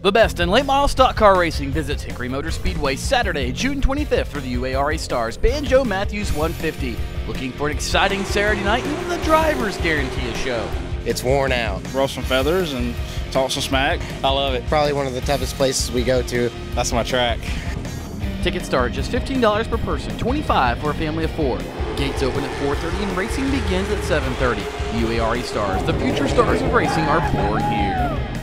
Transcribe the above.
The best in late model stock car racing visits Hickory Motor Speedway Saturday, June 25th for the UARA Stars Banjo Matthews 150. Looking for an exciting Saturday night and the Drivers Guarantee a show. It's worn out. Roll some feathers and talk some smack. I love it. Probably one of the toughest places we go to. That's my track. Tickets start just $15 per person, $25 for a family of four. Gates open at 4.30 and racing begins at 7.30. UARA Stars, the future stars of racing are born here.